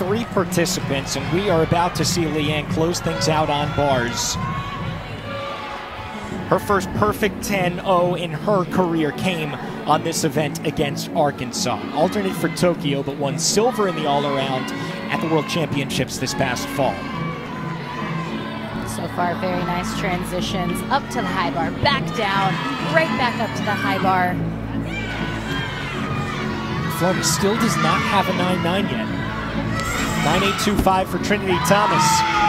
three participants, and we are about to see Leanne close things out on bars. Her first perfect 10-0 in her career came on this event against Arkansas. Alternate for Tokyo, but won silver in the all-around at the World Championships this past fall. So far, very nice transitions. Up to the high bar, back down, right back up to the high bar. Flum still does not have a 9-9 yet. 9825 for Trinity Thomas.